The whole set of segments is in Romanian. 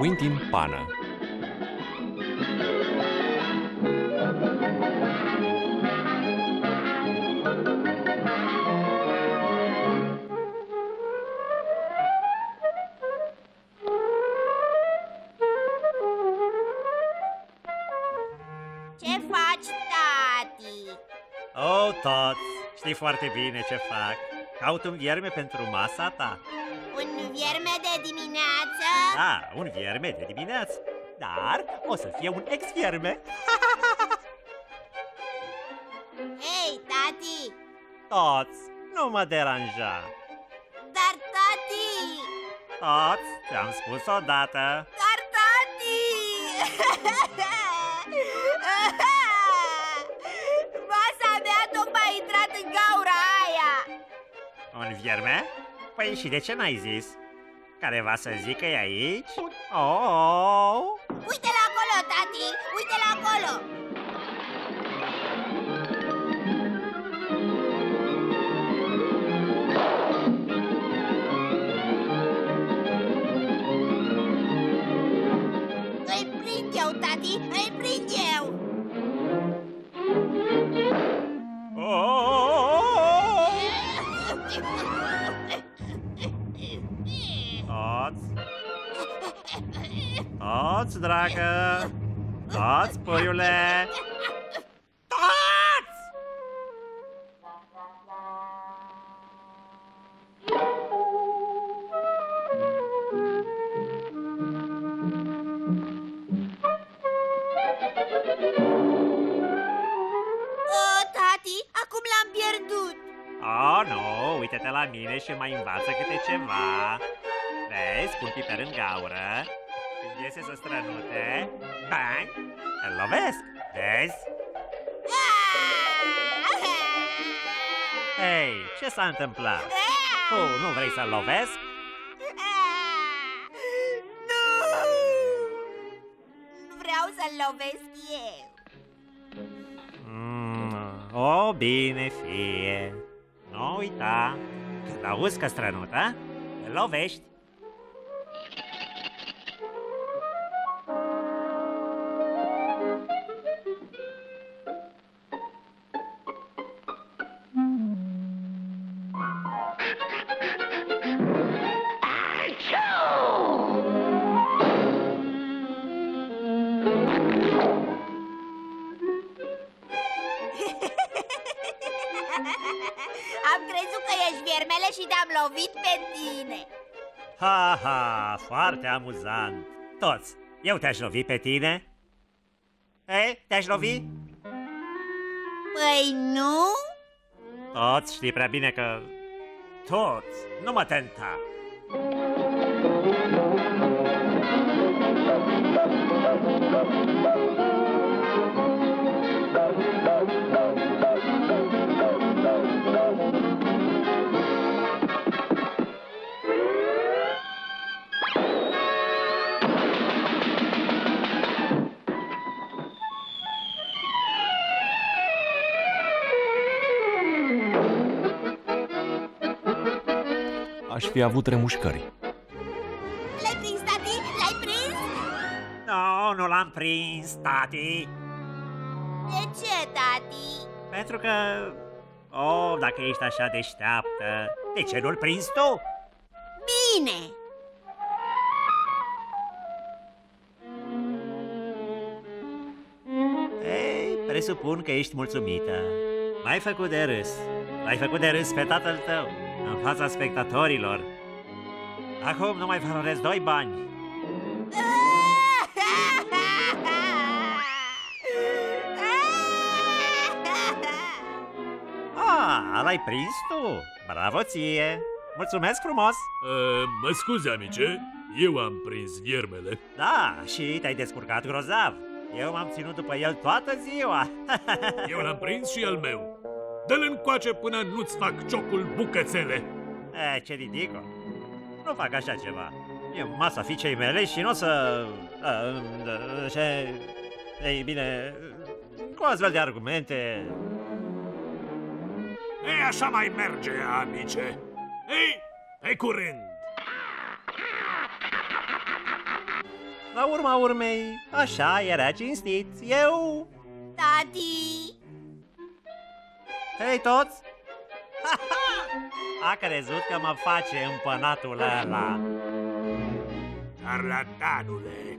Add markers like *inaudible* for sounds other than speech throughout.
Quintin Pană Ce faci, tati? Oh, toți! Știi foarte bine ce fac. Caut un vierme pentru masa ta. Un vierme de dimineață? Da, un vierme de dimineață. Dar o să fie un ex-vierme. *laughs* Hei, tati! Toți! Nu mă deranja! Dar, tati! Toți! Ți-am spus odată! Dar, tati! *laughs* Masa mea tocmai a intrat în gaura aia! Un vierme? Păi și de ce n-ai zis? Careva să zică e aici? Oh! Uite-l acolo, tati! Uite-l acolo! Toți, dragă! Toți, puiule! Toți! Oh, tati, acum l-am pierdut! Oh, nu, uite-te la mine și mai învață câte ceva. Vezi, pun piper în gaură. Când iese să strănute, bang, îl lovesc. Vezi? Hei, ce s-a întâmplat? Tu nu vrei să-l lovesc? Nu! Vreau să-l lovesc eu. Mm, o, bine fie. Nu uita, când auzi că strănută, îl lovești. Că ești viermele și te-am lovit pe tine. Ha, ha, foarte amuzant. Toți, eu te-aș lovi pe tine? Ei, te-aș lovi? Păi nu? Toți știi prea bine că... Toți, nu mă tenta. Aș fi avut remușcări. L-ai prins, tati? L-ai prins? Nu, nu l-am prins, tati. De ce, tati? Pentru că... Oh, dacă ești așa deșteaptă, de ce nu-l prinzi tu? Bine! Ei, presupun că ești mulțumită. M-ai făcut de râs. L-ai făcut de râs pe tatăl tău, în fața spectatorilor. Acum nu mai valorez doi bani. Ah, l-ai prins tu. Bravo ție. Mulțumesc frumos. Uh, mă scuze, amice, eu am prins viermele. Da, și te-ai descurcat grozav. Eu m-am ținut după el toată ziua. Eu l-am prins și al meu. Dă-l încoace până nu-ți fac ciocul bucățele. E, ce ridicol. Nu fac așa ceva. E masa fiicei mele și nu o să... A, a, ce... Ei bine... Cu astfel de argumente... Ei, așa mai merge, amice. Ei, pe curând! La urma urmei, așa era cinstit. Eu... Tati! Hei toți! A crezut că mă face împănatul ăla. Șarlatanule!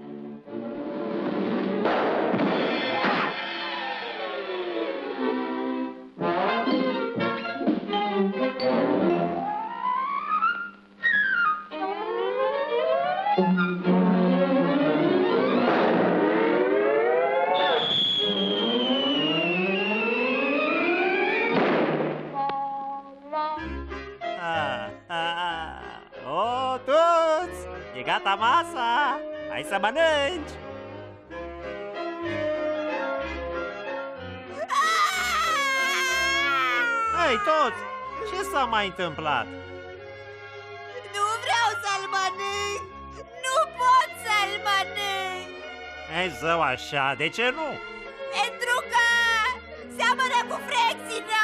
Ah, oh, toți! E gata masa! Hai să mănânci! Hei, toți! Ce s-a mai întâmplat? Nu vreau să-l mănânc! Nu pot să-l mănânc! Ei, zău așa, de ce nu? Pentru că seamănă cu frexinal!